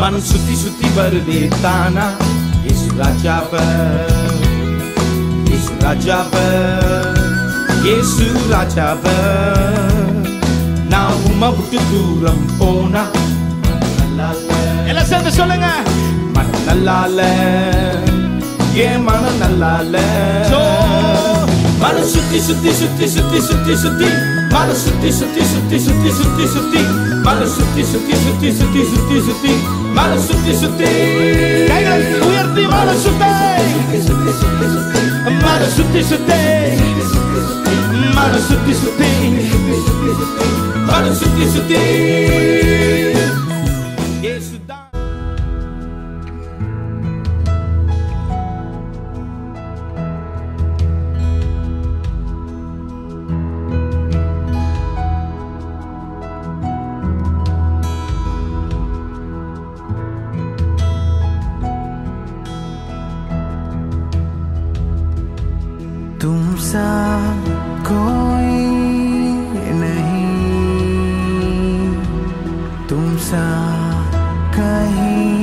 மனம் சுத்தி சுத்தி வருதே தானா இயேசு ராஜாவ இயேசு ராஜாவ இயேசு ராஜாவ நான் உம்மை விட்டு தூரம் போனா எல்லாம் சேர்ந்து சொல்லுங்க மனம் நல்லால ஏன் மனம் நல்லால மனம் சுத்தி சுத்தி சுத்தி சுத்தி சுத்தி சுத்தி மனம் சுத்தி சுத்தி சுத்தி சுத்தி சுத்தி சுத்தி மனம் சுத்தி சுத்தி சுத்தி சுத்தி சுத்தி சுத்தி மனம் சுத்தி சுத்தி கைகளை உயர்த்தி மனம் சுத்தி மனம் சுத்தி சுத்தி மனம் சுத்தி சுத்தி மனம் சுத்தி சுத்தி सा कोई नहीं। तुम सा कहीं